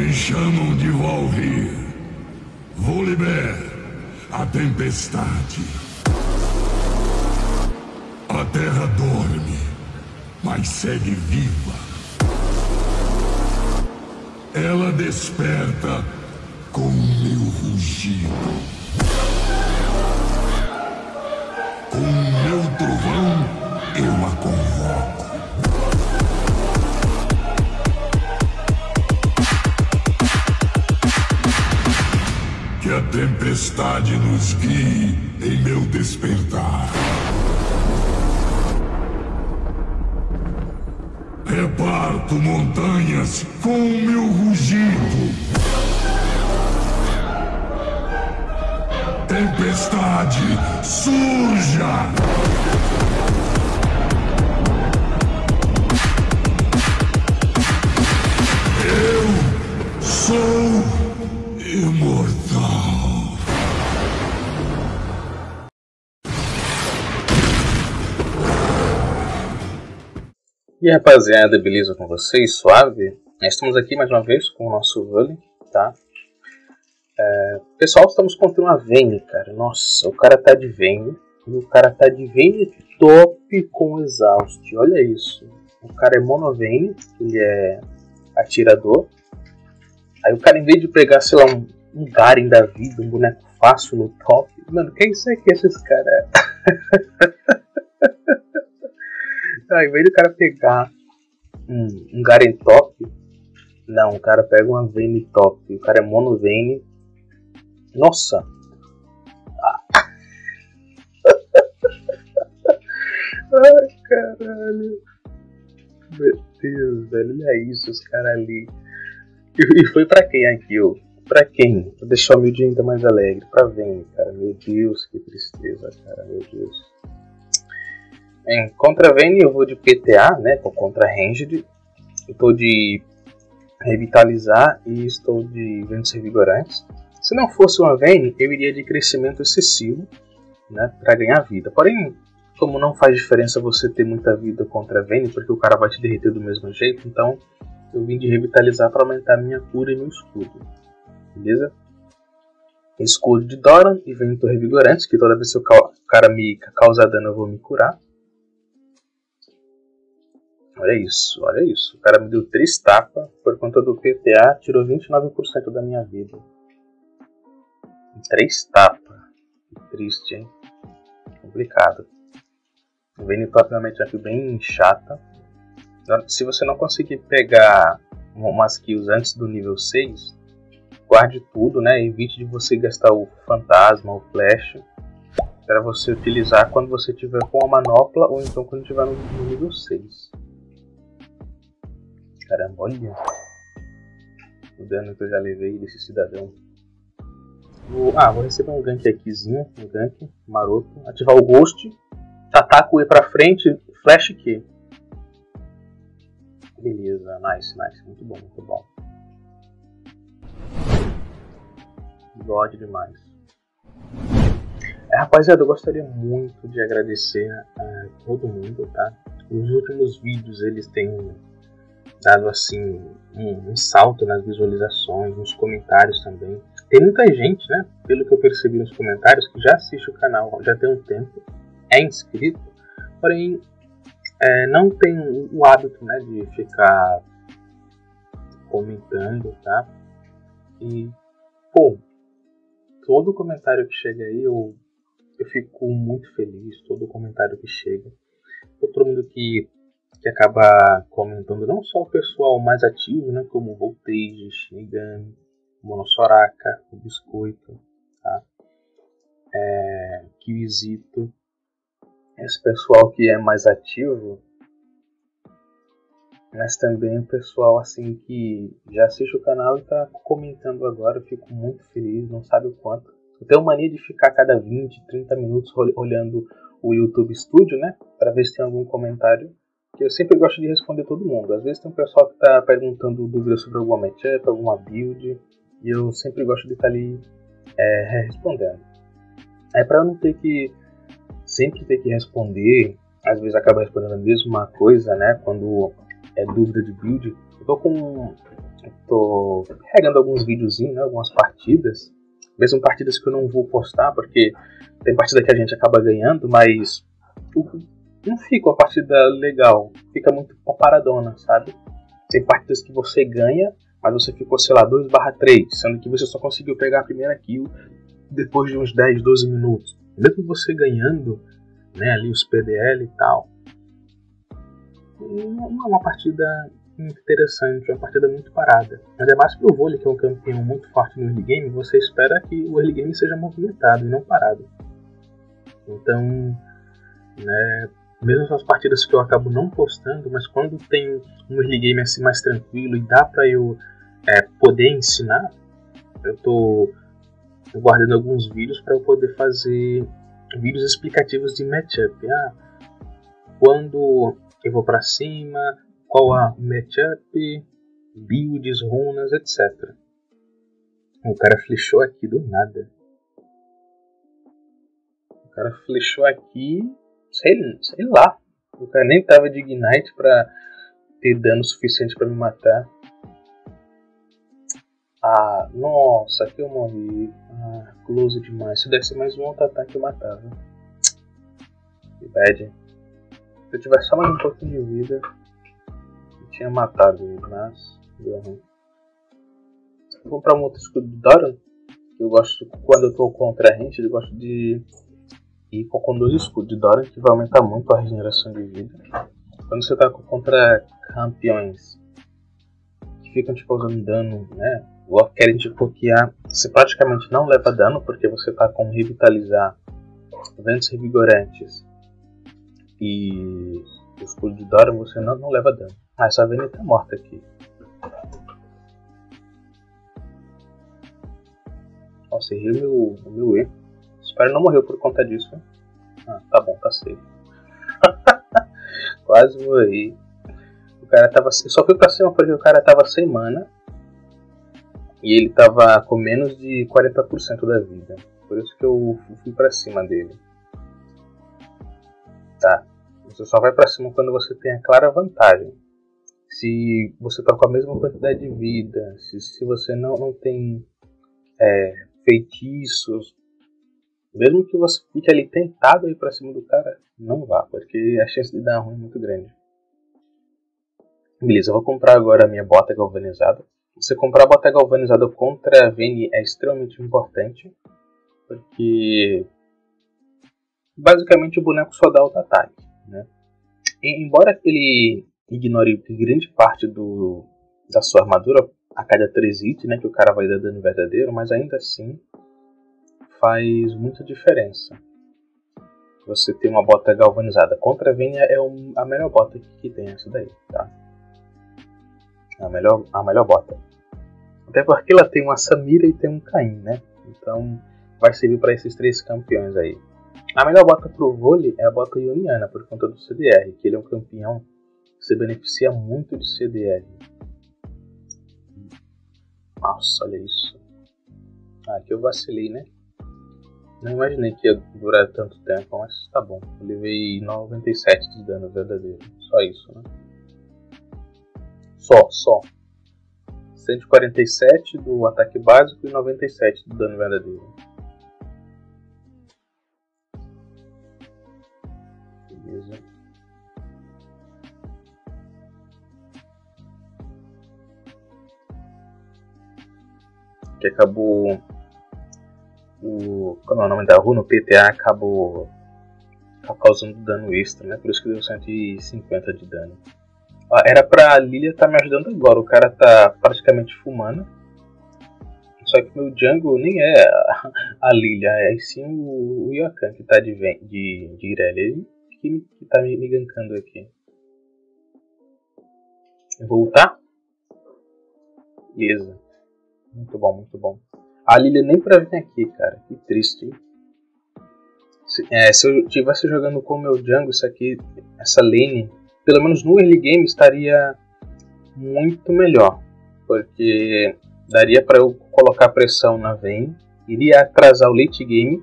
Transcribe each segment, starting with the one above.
Me chamam de Volvir. Volibear, a tempestade. A terra dorme, mas segue viva. Ela desperta com o meu rugido. Com Que a tempestade nos guie em meu despertar. Reparto montanhas com o meu rugido. Tempestade, surja! Eu sou E rapaziada, beleza com vocês? Suave? Nós estamos aqui mais uma vez com o nosso Vale, tá? É, pessoal, estamos contra uma Vayne, cara. Nossa, o cara tá de Vayne. E o cara tá de Vayne top com exaust. Olha isso. O cara é monovane, ele é atirador. Aí o cara, em vez de pegar, sei lá, um, um Garen da vida, um boneco fácil no top. Mano, quem isso aqui, esses caras? Aí, em vez do cara pegar um, um Garen top, não, o cara pega uma Vayne top. O cara é mono Vayne. Nossa! Ai, caralho. Meu Deus, velho. Olha isso, os caras ali. E, e foi pra quem aqui, ó? Pra quem? Pra deixar o meu dia ainda mais alegre. Pra Vayne, cara. Meu Deus, que tristeza, cara. Meu Deus. Em contra Vayne eu vou de PTA, né? Com contra Ranged. Estou de revitalizar e estou de ventos revigorantes. Se não fosse uma Vayne, eu iria de crescimento excessivo, né? Para ganhar vida. Porém, como não faz diferença você ter muita vida contra Vayne, porque o cara vai te derreter do mesmo jeito, então eu vim de revitalizar para aumentar minha cura e meu escudo. Beleza? Escudo de Doran e vento revigorante, que toda vez que o cara me causa dano eu vou me curar. Olha isso, olha isso. O cara me deu 3 tapas por conta do PTA, tirou 29% da minha vida. 3 tapas. Triste, hein? Complicado. O Vayne top é uma matchup bem chata. Se você não conseguir pegar umas kills antes do nível 6, guarde tudo, né? Evite de você gastar o fantasma, o flash, para você utilizar quando você tiver com a manopla ou então quando tiver no nível 6. Caramba, olha o dano que eu já levei desse cidadão. Vou, ah, vou receber um gank aquizinho, um gank maroto. Ativar o Ghost. Ataco E pra frente, Flash Q. Beleza, nice, nice. Muito bom, muito bom. God demais. É, rapaziada, eu gostaria muito de agradecer a todo mundo, tá? Os últimos vídeos eles têm dado assim um, um, salto nas visualizações, nos comentários também. Tem muita gente, né? Pelo que eu percebi nos comentários, que já assiste o canal já tem um tempo, é inscrito, porém é, não tem o hábito, né, de ficar comentando, tá? E pô, todo comentário que chega aí eu eu fico muito feliz, todo comentário que chega, todo mundo que que acaba comentando não só o pessoal mais ativo, né, como Voltage, Shinigami, Monossoraka, o Biscoito, tá? É, Kiwizito, esse pessoal que é mais ativo, mas também o pessoal assim que já assiste o canal e está comentando agora, eu fico muito feliz, não sabe o quanto. Eu tenho mania de ficar a cada 20, 30 minutos olhando o YouTube Studio, né, para ver se tem algum comentário que eu sempre gosto de responder todo mundo. Às vezes tem um pessoal que está perguntando dúvidas sobre alguma matchup, alguma build, e eu sempre gosto de estar tá ali é, respondendo. É para eu não ter que sempre ter que responder, às vezes acaba respondendo a mesma coisa, né? Quando é dúvida de build, eu tô com. Eu tô regando alguns videozinhos, né, algumas partidas. Mesmo partidas que eu não vou postar, porque tem partida que a gente acaba ganhando, mas não fica uma partida legal. Fica muito paradona, sabe? Tem partidas que você ganha, mas você ficou, sei lá, 2 barra 3, sendo que você só conseguiu pegar a primeira kill depois de uns 10, 12 minutos. Mesmo você ganhando né, ali os PDL e tal, não é uma partida interessante, uma partida muito parada. Ainda mais pro vôlei, que é um campeão muito forte no early game, você espera que o early game seja movimentado e não parado. Então, né, mesmo essas partidas que eu acabo não postando, mas quando tem um early game assim mais tranquilo e dá para eu é, poder ensinar, eu tô guardando alguns vídeos para eu poder fazer vídeos explicativos de matchup. Ah, quando eu vou para cima, qual a matchup, builds, runas, etc. O cara flechou aqui do nada. O cara flechou aqui, sei, sei lá. O cara nem tava de Ignite pra ter dano suficiente para me matar. Ah, nossa, aqui eu morri. Ah, close demais. Se desse mais um outro ataque eu matava. Que bad. Se eu tivesse só mais um pouquinho de vida, eu tinha matado ele, mas deu ruim. Vou comprar um outro escudo do Doran. Eu gosto, quando eu tô contra a gente, eu gosto de ir com dois escudos de Doran, que vai aumentar muito a regeneração de vida. Quando você tá contra campeões que ficam te causando dano, né? ou querem te bloquear, você praticamente não leva dano, porque você está com revitalizar, ventos revigorantes e o escudo de Dora, você não, não leva dano. Ah, essa Vayne tá morta aqui. Nossa, errei o meu, o meu E. Espero não morreu por conta disso. Ah, tá bom, tá safe. Quase morri. O cara tava. Eu só fui pra cima porque o cara tava sem mana. E ele tava com menos de 40% da vida. Por isso que eu fui para cima dele. Tá. Você só vai para cima quando você tem a clara vantagem. Se você tá com a mesma quantidade de vida, se, se você não, não tem é, feitiços, mesmo que você fique ali tentado a ir pra cima do cara, não vá, porque a chance de dar ruim é muito grande. Beleza, eu vou comprar agora a minha bota galvanizada. Você comprar a bota galvanizada contra a Vayne é extremamente importante, porque basicamente o boneco só dá auto-ataque. Né? embora ele ignore grande parte do, da sua armadura a cada 3 hits, né, que o cara vai dar dano verdadeiro, mas ainda assim faz muita diferença. Você ter uma bota galvanizada contra a é um, a melhor bota que, que tem essa daí, tá? A melhor, a melhor bota. Até porque ela tem uma Samira e tem um Caim, né? Então vai servir para esses três campeões aí. A melhor bota pro vôlei é a bota ioniana, por conta do CDR, que ele é um campeão que se beneficia muito de CDR. Nossa, olha isso. Ah, aqui eu vacilei, né? Não imaginei que ia durar tanto tempo, mas tá bom. Eu levei 97 de dano verdadeiro. Só isso, né? Só, só. 147 do ataque básico e 97 do dano verdadeiro. Beleza. Que acabou. O. Como é o nome da rua? No PTA acabou. causando dano extra, né? Por isso que deu 150 de dano. Era pra Lilia tá me ajudando agora. O cara tá praticamente fumando. Só que meu jungle nem é a, Lilia, é sim o, o que tá de, de, de Irelia. Ele que, que tá me, me gankando aqui. Voltar? Beleza. Muito bom, muito bom. A Lilia nem pra vir aqui, cara. Que triste, hein? Se, é, se eu tivesse jogando com o meu jungle, isso aqui, essa lane pelo menos no early game, estaria muito melhor. Porque daria para eu colocar pressão na Vayne, iria atrasar o late game.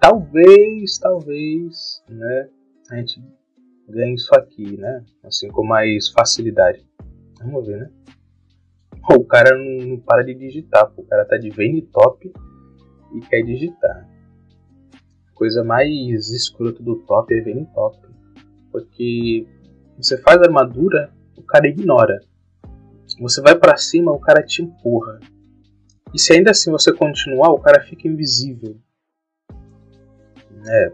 Talvez, talvez, né, a gente ganha isso aqui, né? Assim, com mais facilidade. Vamos ver, né? O cara não, não para de digitar, pô. o cara tá de Vayne top e quer digitar. Coisa mais escrota do top é Vayne top. Porque você faz armadura, o cara ignora. Você vai para cima, o cara te empurra. E se ainda assim você continuar, o cara fica invisível. É.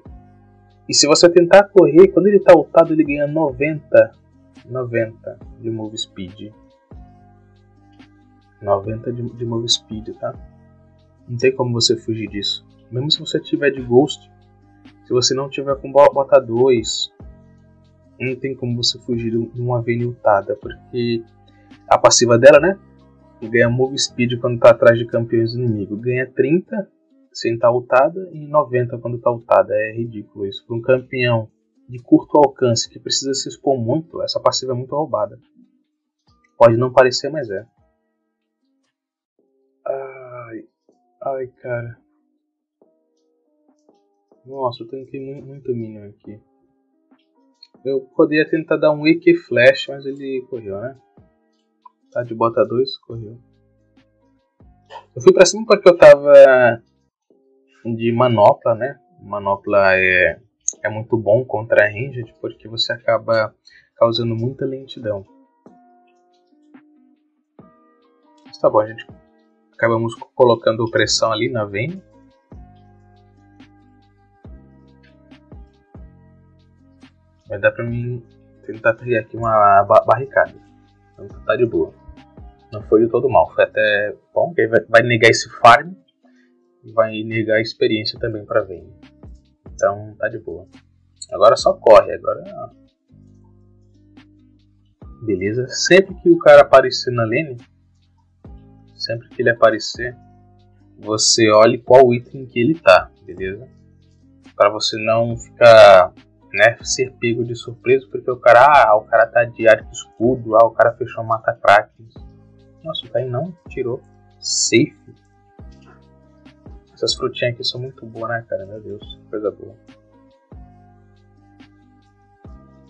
E se você tentar correr, quando ele tá ultado, ele ganha 90. 90 de move speed. 90 de, de move speed, tá? Não tem como você fugir disso. Mesmo se você tiver de ghost, se você não tiver com bota 2, não tem como você fugir de uma vene ultada, porque a passiva dela, né? Ganha move speed quando tá atrás de campeões inimigos. Ganha 30 sem estar tá ultada e 90 quando tá ultada. É ridículo isso. Para um campeão de curto alcance que precisa se expor muito, essa passiva é muito roubada. Pode não parecer, mas é. Ai, cara. Nossa, eu tanquei muito, muito minion aqui. Eu poderia tentar dar um Wiki Flash, mas ele correu, né? Tá de bota 2, correu. Eu fui pra cima porque eu tava de manopla, né? Manopla é, é muito bom contra a ranged porque você acaba causando muita lentidão. Mas tá bom, gente. Acabamos colocando pressão ali na Vayne. Vai dar pra mim tentar criar aqui uma barricada. Então tá de boa. Não foi de todo mal, foi até bom, que vai, negar esse farm e vai negar a experiência também para Vayne. Então tá de boa. Agora só corre, agora. Beleza. Sempre que o cara aparecer na lane, sempre que ele aparecer, você olhe qual item que ele tá, beleza? Para você não ficar, né, ser pego de surpresa, porque o cara, ah, o cara tá de arco escudo, ah, o cara fechou mata crackers. Nossa, o Caim não tirou. Safe. Essas frutinhas aqui são muito boas, né, cara? Meu Deus, coisa boa.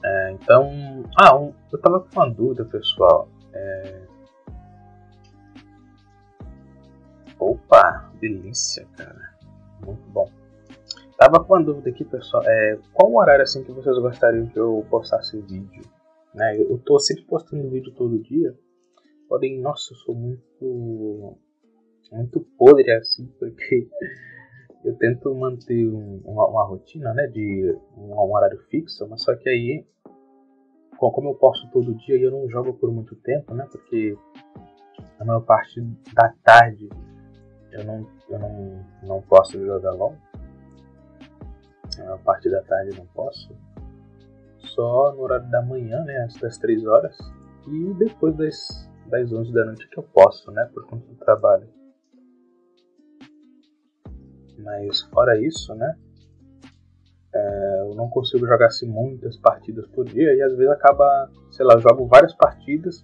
É, então. Ah, um, eu tava com uma dúvida, pessoal. É... Opa, delícia, cara. Muito bom. Tava com uma dúvida aqui, pessoal. É, qual horário assim que vocês gostariam que eu postasse vídeo? Né? Eu tô sempre postando vídeo todo dia. Porém, nossa, eu sou muito. muito podre assim, porque eu tento manter um, uma, uma, rotina, né, de um, um, horário fixo, mas só que aí, como eu posto todo dia e eu não jogo por muito tempo, né, porque a maior parte da tarde eu não, eu não, não posso jogar LOL, a maior parte da tarde não posso, só no horário da manhã, né, antes das 3 horas, e depois das das 11 da noite que eu posso, né? Por conta do trabalho. Mas fora isso, né? É, eu não consigo jogar assim muitas partidas por dia e às vezes acaba, sei lá, eu jogo várias partidas,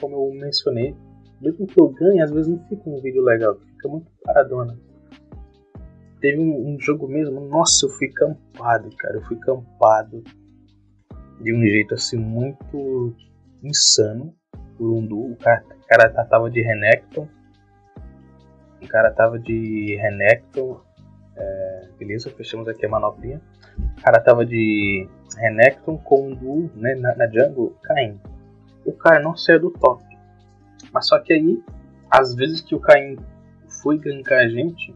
como eu mencionei. Mesmo que eu ganhe, às vezes não fica um vídeo legal, fica muito paradona. Teve um, um jogo mesmo, nossa, eu fui campado, cara, eu fui campado de um jeito assim muito insano por um duo. O cara, o cara tava de Renekton. O cara tava de Renekton. É, beleza, fechamos aqui a manoplinha. O cara tava de Renekton com um duo né, na, na jungle Caim. O cara não saiu do top. Mas só que aí, às vezes que o Caim foi gankar a gente,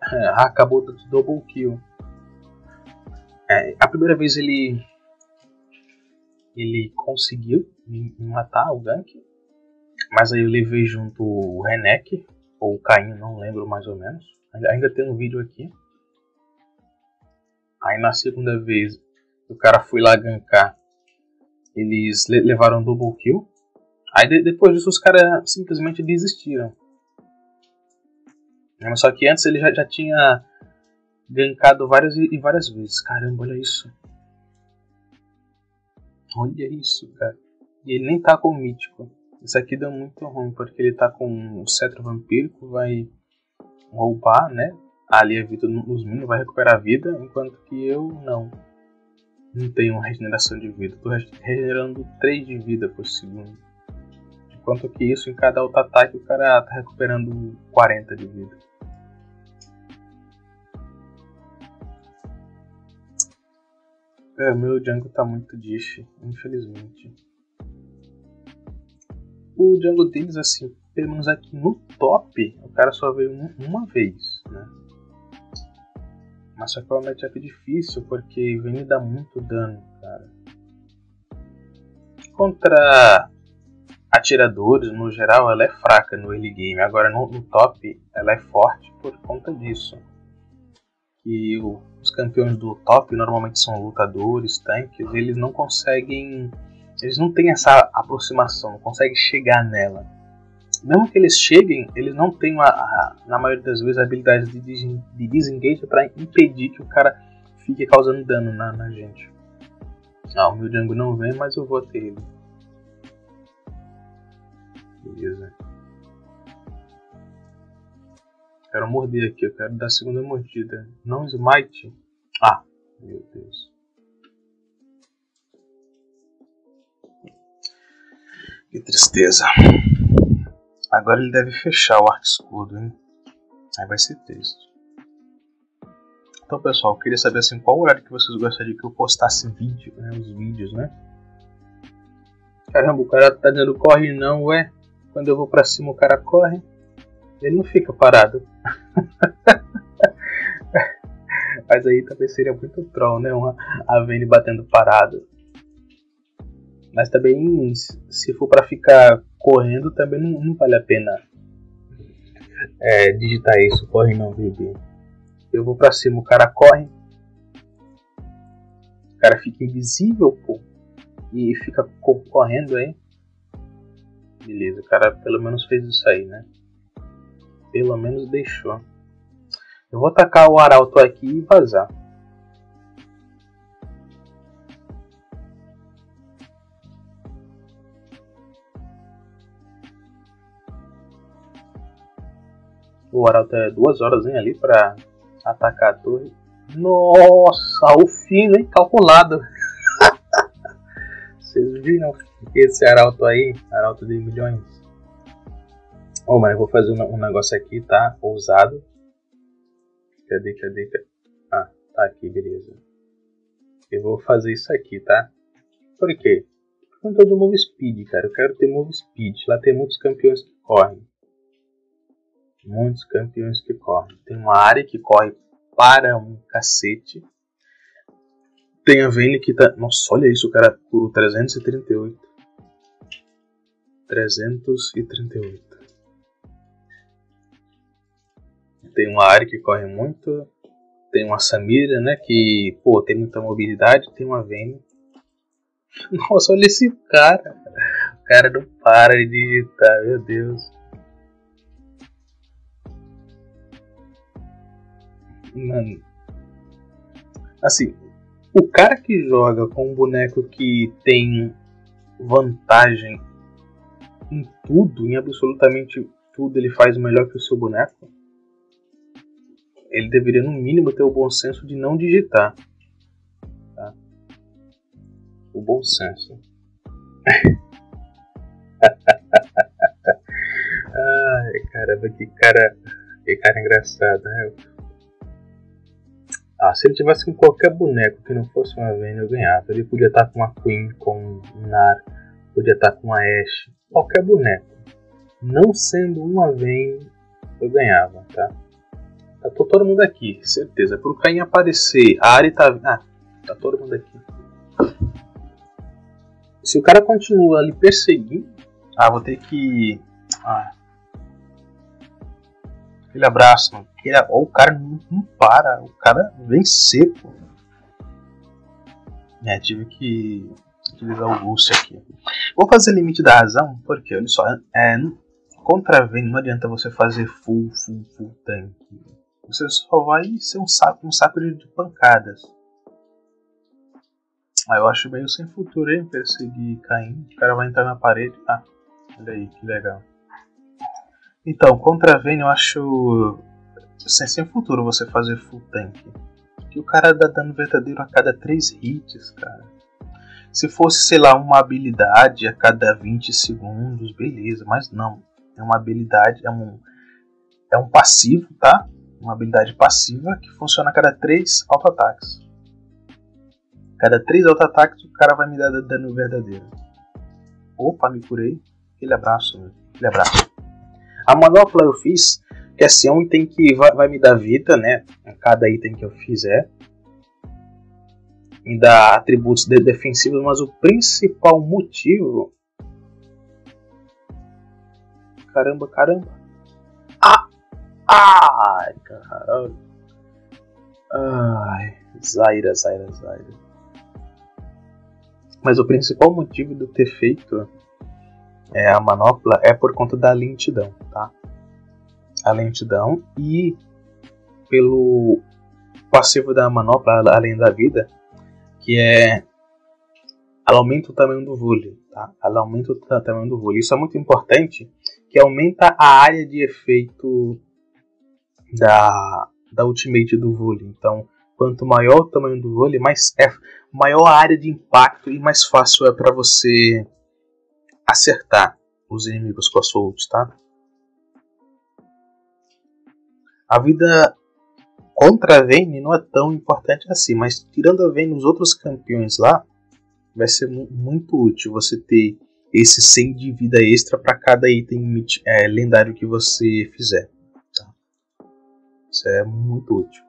acabou do double kill. É, a primeira vez ele ele conseguiu matar o gank, mas aí eu levei junto o Renek, ou o Caim, não lembro mais ou menos. Ainda tem um vídeo aqui. Aí na segunda vez o cara foi lá gankar, eles levaram double kill. Aí de depois disso os caras simplesmente desistiram. Só que antes ele já, já tinha gankado várias e várias vezes. Caramba, olha isso. Olha isso, cara. E ele nem tá com o mítico. Isso aqui deu muito ruim, porque ele tá com o cetro vampírico, vai roubar, né? Ali a vida nos minions, vai recuperar a vida, enquanto que eu não. não tenho regeneração de vida. Tô regenerando 3 de vida por segundo. Enquanto que isso, em cada auto-ataque, o cara tá recuperando 40 de vida. É, meu Django tá muito dish, infelizmente. O Django deles, assim, pelo menos aqui no top, o cara só veio um, uma vez, né? Mas só que é uma matchup difícil, porque Vayne dá muito dano, cara. Contra atiradores, no geral, ela é fraca no early game. Agora, no, no top, ela é forte por conta disso. E o, os campeões do top normalmente são lutadores, tanques, eles não conseguem. Eles não têm essa aproximação, não conseguem chegar nela mesmo que eles cheguem, eles não têm, a, a, na maioria das vezes, a habilidade de, de disengage para impedir que o cara fique causando dano na, na gente. Ah, o meu Django não vem, mas eu vou ter ele. Beleza. Quero morder aqui, eu quero dar a segunda mordida. Não smite. Ah, meu Deus. Que tristeza. Agora ele deve fechar o arco escudo, hein? Aí vai ser texto. Então, pessoal, eu queria saber assim, qual horário que vocês gostariam que eu postasse vídeo, né? Os vídeos, né? Caramba, o cara tá dizendo corre não, ué. Quando eu vou pra cima o cara corre. Ele não fica parado. Mas aí talvez seria muito troll, né? Uma Avene batendo parado. Mas também, se for para ficar correndo, também não, não, vale a pena é, digitar isso, corre não, bebê. Eu vou pra cima, o cara corre. O cara fica invisível, pô. E fica correndo aí. Beleza, o cara pelo menos fez isso aí, né? Pelo menos deixou. Eu vou atacar o arauto aqui e vazar. O Arauto é duas horas hein, ali para atacar a torre. Nossa, o fino, hein? Calculado. Vocês viram esse Arauto aí? Arauto de milhões. Oh, mas eu vou fazer um, um negócio aqui, tá? Ousado. Cadê, cadê, cadê? Ah, tá aqui, beleza. Eu vou fazer isso aqui, tá? Por quê? Por conta do Move Speed, cara. Eu quero ter Move Speed. Lá tem muitos campeões que correm muitos campeões que correm. Tem uma área que corre para um cacete. Tem a Vayne que tá. Nossa, olha isso, o cara por 338. 338. Tem uma área que corre muito. Tem uma Samira, né? Que, pô, tem muita mobilidade. Tem uma Vayne. Nossa, olha esse cara. O cara não para de digitar, meu Deus. Mano. Assim, o cara que joga com um boneco que tem vantagem em tudo, em absolutamente tudo, ele faz melhor que o seu boneco. Ele deveria, no mínimo, ter o bom senso de não digitar. Tá? O bom senso. Ai, caramba, que cara. Que cara engraçado, né? Ah, se ele tivesse com qualquer boneco que não fosse uma Vayne, eu ganhava. Ele podia estar com uma Queen, com um Nar, podia estar com uma Ashe, qualquer boneco. Não sendo uma Vayne, eu ganhava, tá? Tá todo mundo aqui, certeza. Pro Caim aparecer, a área tá. Ah, tá todo mundo aqui. Se o cara continua ali perseguindo. Ah, vou ter que. Ah, aquele abraço, mano. Aquele, ó, o cara não, não, para, o cara vem seco. É, tive que utilizar o Lúcio aqui. Vou fazer limite da razão, porque, olha só, é, contra Vayne não adianta você fazer full, full, full tank. Você só vai ser um saco, um saco de, de pancadas. Ah, eu acho meio sem futuro, hein? Perseguir caindo. O cara vai entrar na parede. Ah, olha aí, que legal. Então, contra a Vayne eu acho sem, sem futuro você fazer full tank. que o cara dá dano verdadeiro a cada 3 hits, cara. Se fosse, sei lá, uma habilidade a cada 20 segundos, beleza, mas não. É uma habilidade, é um, é um passivo, tá? Uma habilidade passiva que funciona a cada 3 auto-ataques. Cada 3 auto-ataques o cara vai me dar dano verdadeiro. Opa, me curei. Aquele abraço, né? aquele abraço. A manopla eu fiz, que assim, é um item que vai, vai me dar vida, né? A cada item que eu fizer. Me dá atributos de defensivos, mas o principal motivo. Caramba, caramba. Ah! Ai, caralho. Ai, Zaira, Zaira, Zaira. Mas o principal motivo de eu ter feito é, a manopla é por conta da lentidão, tá? A lentidão e pelo passivo da manopla, além da vida, que é ela aumenta o tamanho do vôlei, tá? Ela aumenta o tamanho do vôlei. Isso é muito importante, que aumenta a área de efeito da, da ultimate do vôlei. Então, quanto maior o tamanho do vôlei, mais é maior a área de impacto e mais fácil é para você acertar os inimigos com a sua ult, tá? A vida contra a Vayne não é tão importante assim, mas tirando a Vayne, os outros campeões lá, vai ser muito útil você ter esse 100 de vida extra para cada item é, lendário que você fizer. Tá? Isso é muito útil.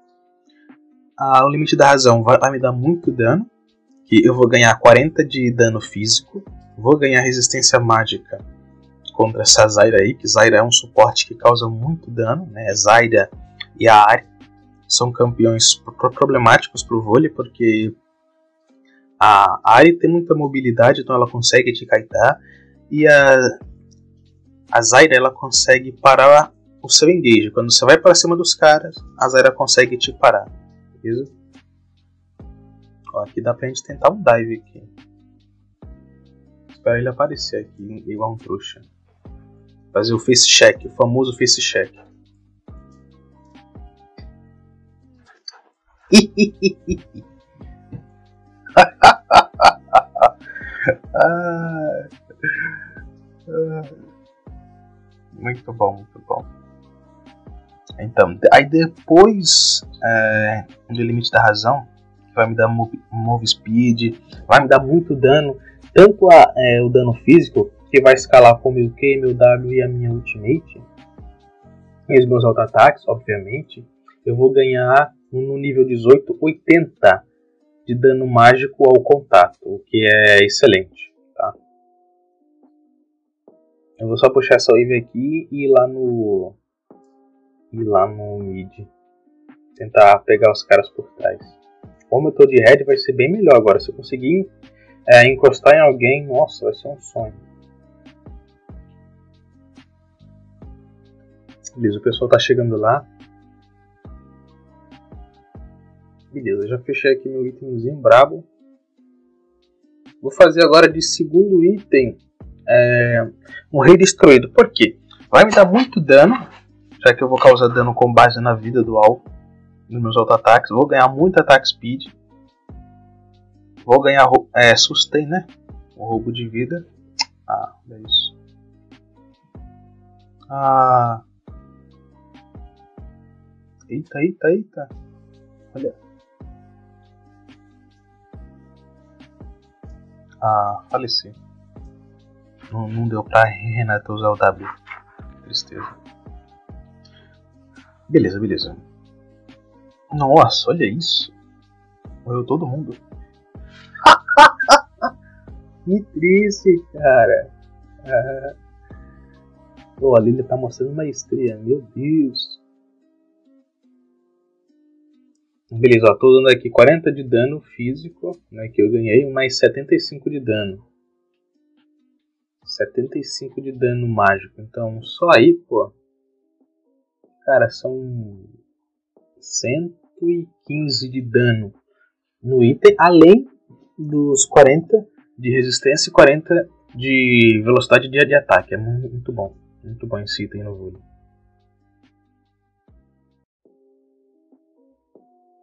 Ah, o limite da razão vai, vai me dar muito dano, que eu vou ganhar 40 de dano físico, vou ganhar resistência mágica contra essa Zaira aí, que Zaira é um suporte que causa muito dano, né? Zaira e a Ari são campeões problemáticos para o vôlei, porque a Ari tem muita mobilidade, então ela consegue te kaitar, e a, a Zaira ela consegue parar o seu engage. Quando você vai para cima dos caras, a Zaira consegue te parar, beleza? Ó, aqui dá pra gente tentar um dive aqui. Espera ele aparecer aqui, igual um trouxa. Fazer o face check, o famoso face check. muito bom, muito bom. Então, aí depois é, do limite da razão, vai me dar move, move speed, vai me dar muito dano, tanto a, é, o dano físico, que vai escalar com meu Q, meu W e a minha ultimate, e os meus auto-ataques, obviamente, eu vou ganhar no nível 18, 80 de dano mágico ao contato, o que é excelente. Tá? Eu vou só puxar essa wave aqui e ir lá no. ir lá no mid. Tentar pegar os caras por trás. Como eu tô de red, vai ser bem melhor agora. Se eu conseguir é, encostar em alguém, nossa, vai ser um sonho. Beleza, o pessoal tá chegando lá. Beleza, já fechei aqui meu itemzinho brabo. Vou fazer agora de segundo item é, um rei destruído. Por quê? Vai me dar muito dano, já que eu vou causar dano com base na vida do alvo nos meus auto-ataques. Vou ganhar muito ataque speed. Vou ganhar é, sustain, né? O roubo de vida. Ah, é isso. Ah. Eita, eita, eita. Olha. Ah, faleci. Não, não deu pra Renata usar o W. Tristeza. Beleza, beleza. Nossa, olha isso. Morreu todo mundo. que triste, cara. Ah. Oh, a Lilia tá mostrando maestria, meu Deus. Beleza, ó, tô dando aqui 40 de dano físico, né, que eu ganhei, mais 75 de dano. 75 de dano mágico, então só aí, pô. Cara, são 115 de dano no item, além dos 40 de resistência e 40 de velocidade de, de ataque. É muito bom. Muito bom esse item no vôlei.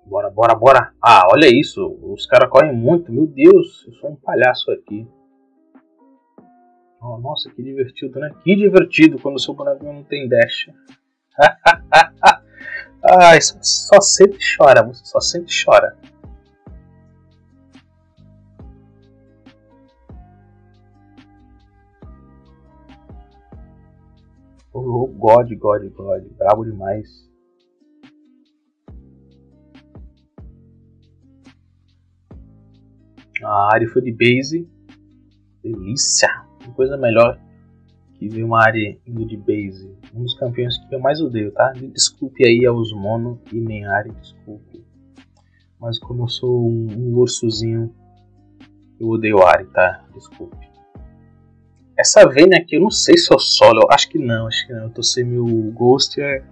Bora, bora, bora. Ah, olha isso. Os caras correm muito. Meu Deus, eu sou um palhaço aqui. Oh, nossa, que divertido, né? Que divertido quando o seu boneco não tem dash. Ai, só, só sempre chora, você só sempre chora. Oh, God, God, God. Brabo demais. A área foi de base. Delícia. Uma coisa melhor que ver uma área indo de base. Um dos campeões que eu mais odeio, tá? Desculpe aí aos mono e Menari, desculpe. Mas como eu sou um, um ursozinho, eu odeio Ari, tá? Desculpe. Essa Vayne aqui, eu não sei se eu solo, acho que não, acho que não. Eu tô sem meu Ghost, é...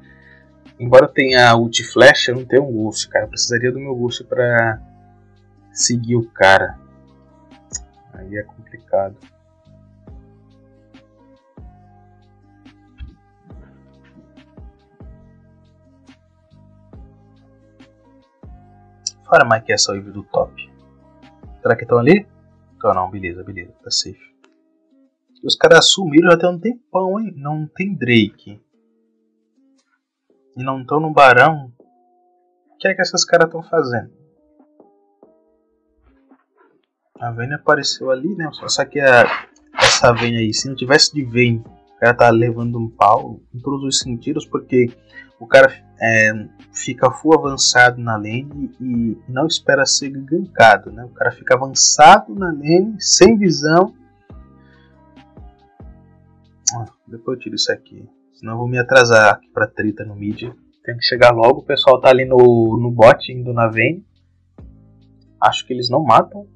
embora tenha ult Flash, eu não tenho um Ghost, cara. Eu precisaria do meu Ghost pra seguir o cara. Aí é complicado. Mais que essa wave do top. Será que estão ali? Então não, beleza, beleza, tá safe. Os caras sumiram já tem um tempão, hein? Não tem Drake. E não estão no Barão. O que é que esses caras estão fazendo? A Vayne apareceu ali, né? Só que a, essa Vayne aí, se não tivesse de Vayne, cara tá levando um pau em todos os sentidos, porque o cara é, fica full avançado na lane e, não espera ser gankado, né? O cara fica avançado na lane, sem visão, depois eu tiro isso aqui. Senão eu vou me atrasar aqui pra trita no mid. Tem que chegar logo. O pessoal tá ali no, no bot, indo na Vayne. Acho que eles não matam.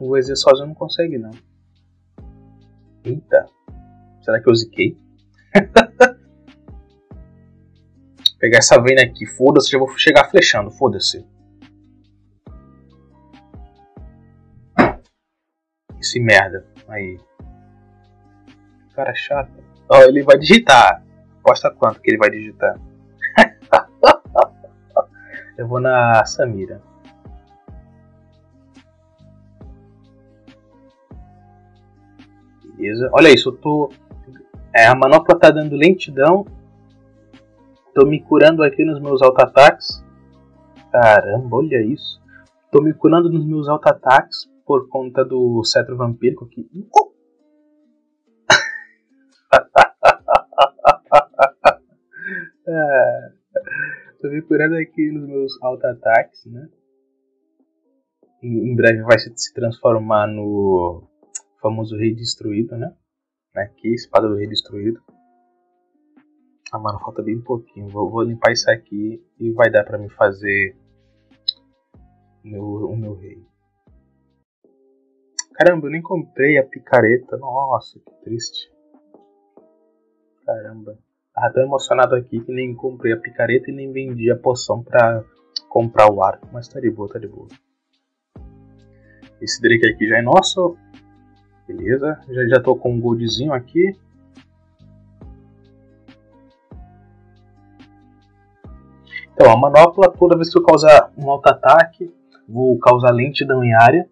O EZ sozinho não consegue, não. Eita. Será que eu ziquei? Pegar essa Vayne aqui. Foda-se, já vou chegar flechando. Foda-se. Esse merda. Aí cara chato. Ó, ele vai digitar. Aposta quanto que ele vai digitar. eu vou na Samira. Beleza. Olha isso, eu tô. É, a manopla tá dando lentidão. Tô me curando aqui nos meus auto-ataques. Caramba, olha isso. Tô me curando nos meus auto-ataques por conta do cetro vampírico aqui. É, tô me curando aqui nos meus auto-ataques, né? Em, em, breve vai se, se transformar no famoso Rei Destruído, né? Aqui, espada do Rei Destruído. Ah, mano, falta bem pouquinho. Vou, vou limpar isso aqui e vai dar pra me fazer o meu, o meu rei. Caramba, eu nem comprei a picareta. Nossa, que triste. Caramba. Tava tão emocionado aqui que nem comprei a picareta e nem vendi a poção pra comprar o arco. Mas tá de boa, tá de boa. Esse Drake aqui já é nosso. Beleza. Já, já tô com um goldzinho aqui. Então, a manopla, toda vez que eu causar um auto-ataque, vou causar lentidão em área.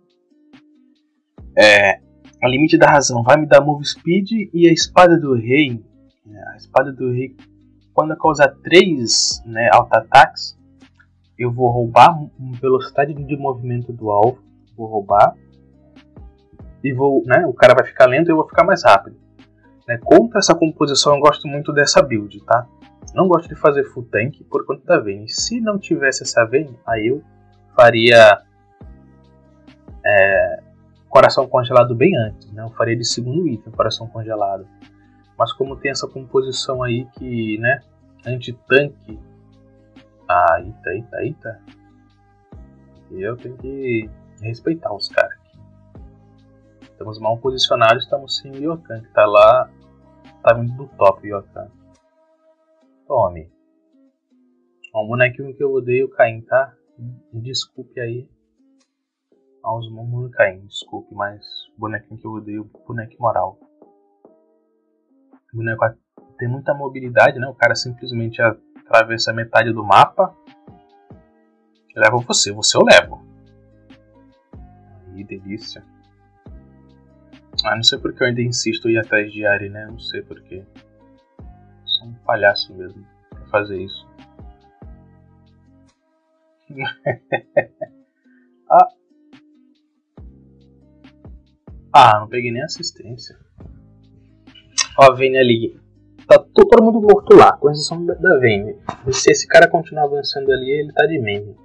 É, a limite da razão vai me dar move speed e a espada do rei é, a espada do rei, quando eu causar 3 né, auto-ataques, eu vou roubar velocidade de movimento do alvo. Vou roubar. E vou, né, o cara vai ficar lento e eu vou ficar mais rápido. Né, contra essa composição eu gosto muito dessa build, tá? Não gosto de fazer full tank por conta da Vayne. Se não tivesse essa Vayne, aí eu faria é, coração congelado bem antes, né? Eu faria de segundo item, coração congelado. Mas como tem essa composição aí que, né, anti-tanque. Ah, eita, eita, eita. Eu tenho que respeitar os caras aqui. Estamos mal posicionados, estamos sem o Yokan, que tá lá. Tá vindo do top Yokan. Tome. Um bonequinho que eu odeio, Caim, tá? Desculpe aí. Aos ah, Caim, desculpe, mas bonequinho que eu odeio, boneco moral. O boneco tem muita mobilidade, né? O cara simplesmente atravessa metade do mapa. Levo você, você eu levo. Aí, delícia. Ah, não sei porque eu ainda insisto em ir atrás de Ari, né? Não sei porque. Um palhaço mesmo pra fazer isso. ah. ah, não peguei nem assistência. Ó, a Vayne ali. Tá todo mundo morto lá, com exceção da Vayne. Se esse cara continuar avançando ali, ele tá de meme.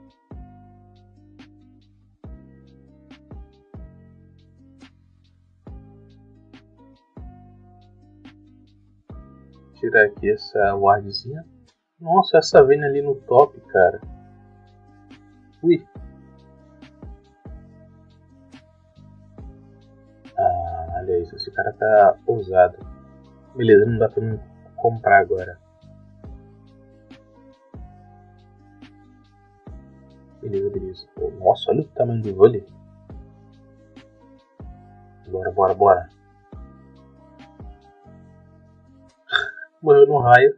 Tirar aqui essa wardzinha. Nossa, essa Vayne ali no top, cara. Ui. Ah, olha isso, esse cara tá ousado. Beleza, não dá pra me comprar agora. Beleza, beleza. Nossa, olha o tamanho do vôlei. Bora, bora, bora. Morreu no raio.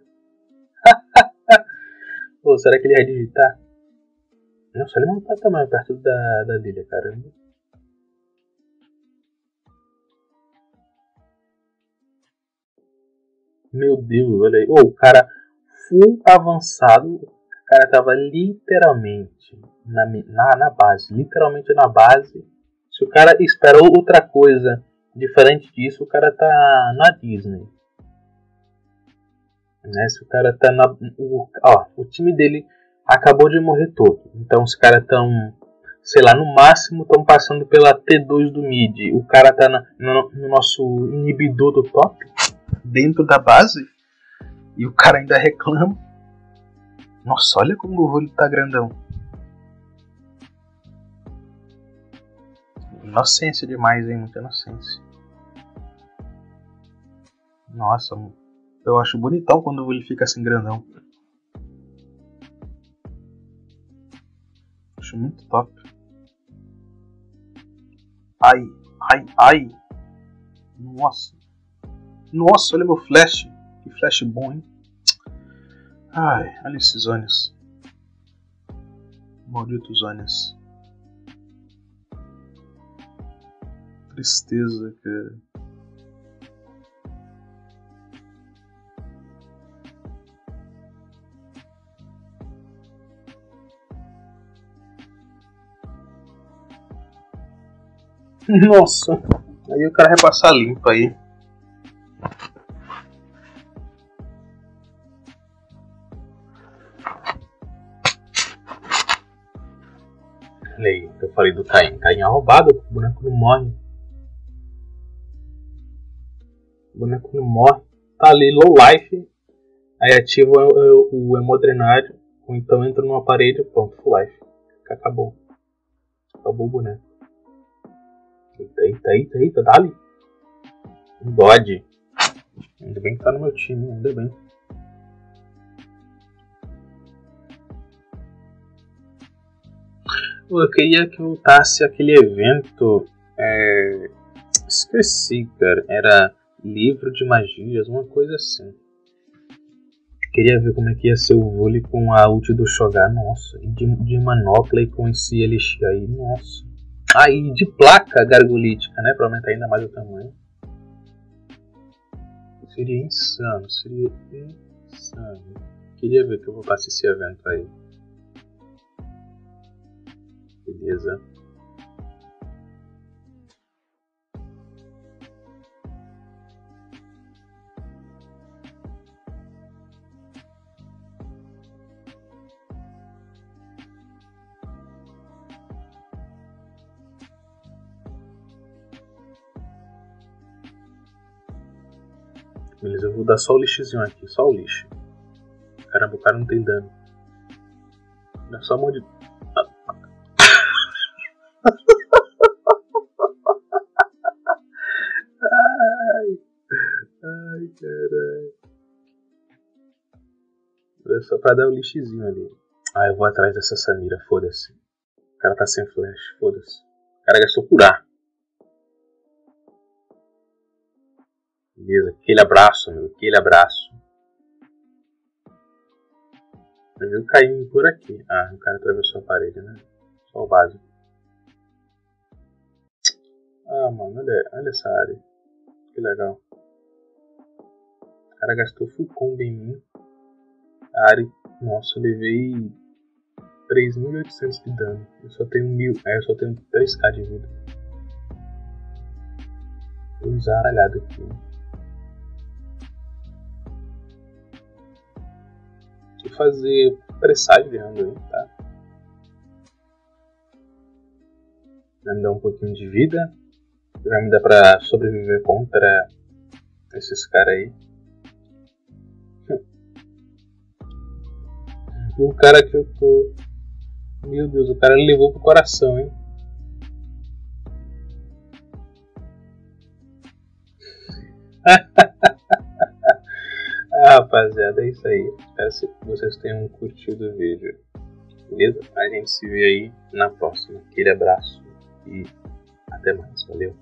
Pô, será que ele vai digitar? Nossa, ele não tá tamanho perto da, da Lilia, caramba. Meu Deus, olha aí. Oh, o cara full avançado. O cara tava literalmente na, na, na base. Literalmente na base. Se o cara esperou outra coisa diferente disso, o cara tá na Disney. Né? Se o cara tá na. O, ó, o time dele acabou de morrer todo. Então os caras estão, sei lá, no máximo estão passando pela T2 do mid. O cara tá na, no, no, nosso inibidor do top, dentro da base, e o cara ainda reclama. Nossa, olha como o olho tá grandão. Inocência demais, hein? Muita inocência. Nossa, eu acho bonitão quando ele fica assim grandão. Acho muito top. Ai, ai, ai. Nossa. Nossa, olha meu flash. Que flash bom, hein? Ai, olha esses Zonias. Malditos Zonias. Tristeza, cara. Nossa, aí o cara vai passar limpo aí. Aí, eu falei do Caim. Caim é roubado, o boneco não morre. O boneco não morre. Tá ali low life. Aí ativa o, o, o hemodrenário. Ou então entra numa parede pronto, full life. Acabou. Acabou o boneco. Eita, eita, eita, eita, dali. God. Ainda bem que tá no meu time, ainda bem. Eu queria que voltasse aquele evento. É... Esqueci, cara. Era livro de magias, uma coisa assim. Queria ver como é que ia ser o vôlei com a ult do Shogar. Nossa, e de, de manopla e com esse elixir aí. Nossa. Aí de placa gargolítica, né? Para aumentar ainda mais o tamanho. Seria insano, seria insano. Queria ver que eu vou passar esse evento aí. Beleza. Eu vou dar só o lixozinho aqui, só o lixo. Caramba, o cara não tem dano. Dá só a mão de. ai, ai, caralho. É só pra dar o lixozinho ali. Ah, eu vou atrás dessa Samira, foda-se. O cara tá sem flash, foda-se. O cara gastou curar. Abraço, meu, aquele abraço. Eu vi o Caim por aqui. Ah, o cara atravessou a parede, né? Só o básico. Ah, mano, olha, olha essa área. Que legal. O cara gastou full combo em mim. A área. Nossa, eu levei 3.800 de dano. Eu só tenho 1.000. É, eu só tenho 3k de vida. Vou usar alhado aqui. Fazer presságio de tá? Vai me dar um pouquinho de vida. Vai me dar pra sobreviver contra esses caras aí. o cara que eu tô. Meu Deus, o cara levou pro coração, hein? rapaziada, é isso aí. Espero que vocês tenham curtido o vídeo. Beleza? A gente se vê aí na próxima. Aquele abraço e até mais. Valeu.